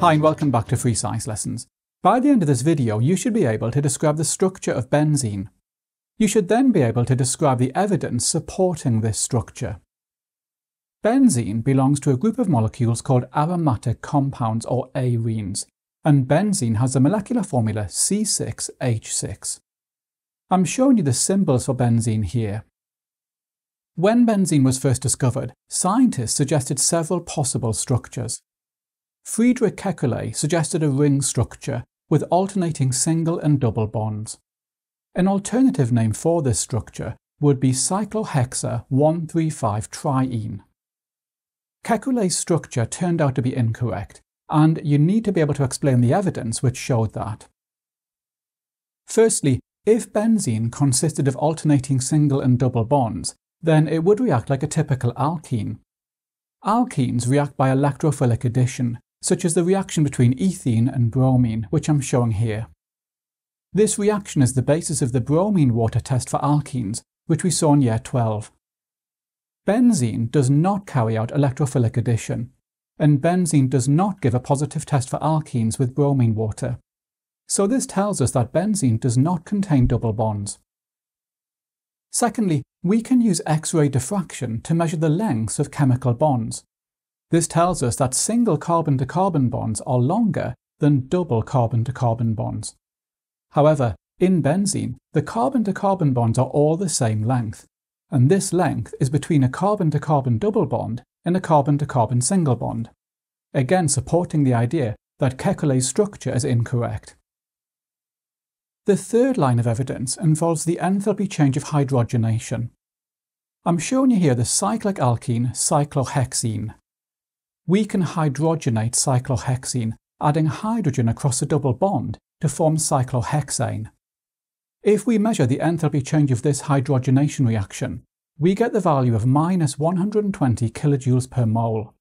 Hi and welcome back to Free Science Lessons. By the end of this video, you should be able to describe the structure of benzene. You should then be able to describe the evidence supporting this structure. Benzene belongs to a group of molecules called aromatic compounds or arenes, and benzene has the molecular formula C6H6. I'm showing you the symbols for benzene here. When benzene was first discovered, scientists suggested several possible structures. Friedrich Kekulé suggested a ring structure with alternating single and double bonds. An alternative name for this structure would be cyclohexa 135-triene. Kekulé's structure turned out to be incorrect, and you need to be able to explain the evidence which showed that. Firstly, if benzene consisted of alternating single and double bonds, then it would react like a typical alkene. Alkenes react by electrophilic addition, such as the reaction between ethene and bromine, which I'm showing here. This reaction is the basis of the bromine water test for alkenes, which we saw in year 12. Benzene does not carry out electrophilic addition, and benzene does not give a positive test for alkenes with bromine water. So this tells us that benzene does not contain double bonds. Secondly, we can use X-ray diffraction to measure the lengths of chemical bonds. This tells us that single carbon-to-carbon bonds are longer than double carbon-to-carbon bonds. However, in benzene, the carbon-to-carbon bonds are all the same length, and this length is between a carbon-to-carbon double bond and a carbon-to-carbon single bond, again supporting the idea that Kekulé's structure is incorrect. The third line of evidence involves the enthalpy change of hydrogenation. I'm showing you here the cyclic alkene cyclohexene we can hydrogenate cyclohexene, adding hydrogen across a double bond to form cyclohexane. If we measure the enthalpy change of this hydrogenation reaction, we get the value of minus 120 kilojoules per mole.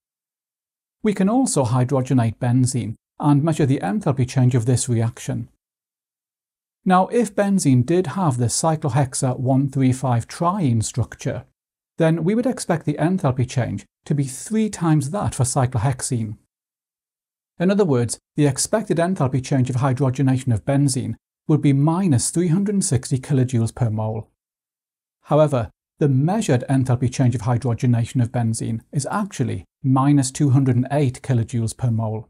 We can also hydrogenate benzene and measure the enthalpy change of this reaction. Now, if benzene did have the cyclohexa 135-triene structure, then we would expect the enthalpy change to be three times that for cyclohexene. In other words, the expected enthalpy change of hydrogenation of benzene would be minus 360 kilojoules per mole. However, the measured enthalpy change of hydrogenation of benzene is actually minus 208 kilojoules per mole.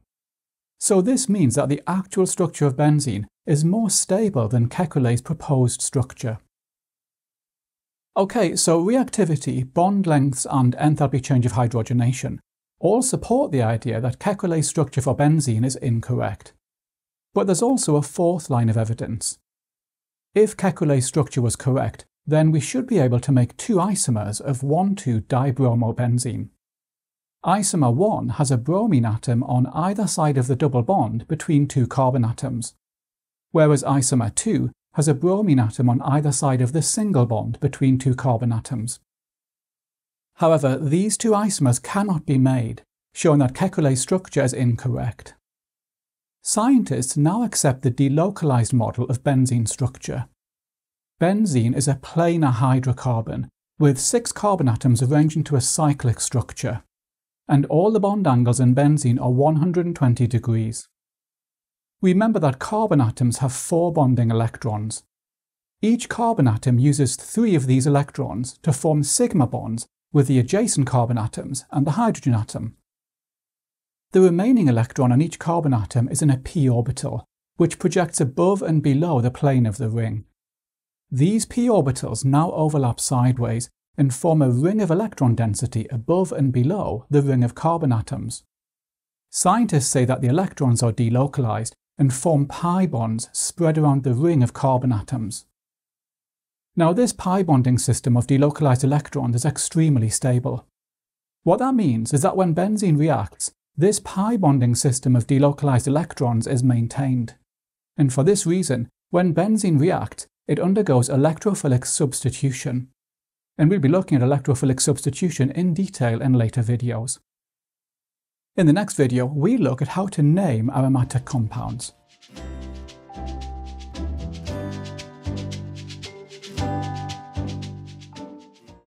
So this means that the actual structure of benzene is more stable than Kekulé's proposed structure. Okay, so reactivity, bond lengths and enthalpy change of hydrogenation all support the idea that Kekulé's structure for benzene is incorrect. But there's also a fourth line of evidence. If Kekulé's structure was correct, then we should be able to make two isomers of 1,2-dibromobenzene. Isomer 1 has a bromine atom on either side of the double bond between two carbon atoms, whereas isomer 2 has a bromine atom on either side of the single bond between two carbon atoms. However, these two isomers cannot be made, showing that Kekulé's structure is incorrect. Scientists now accept the delocalized model of benzene structure. Benzene is a planar hydrocarbon with six carbon atoms arranged into a cyclic structure, and all the bond angles in benzene are 120 degrees. Remember that carbon atoms have four bonding electrons. Each carbon atom uses three of these electrons to form sigma bonds with the adjacent carbon atoms and the hydrogen atom. The remaining electron on each carbon atom is in a p orbital, which projects above and below the plane of the ring. These p orbitals now overlap sideways and form a ring of electron density above and below the ring of carbon atoms. Scientists say that the electrons are delocalized and form pi bonds spread around the ring of carbon atoms. Now this pi bonding system of delocalized electrons is extremely stable. What that means is that when benzene reacts, this pi bonding system of delocalized electrons is maintained. And for this reason, when benzene reacts, it undergoes electrophilic substitution. And we'll be looking at electrophilic substitution in detail in later videos. In the next video, we look at how to name aromatic compounds.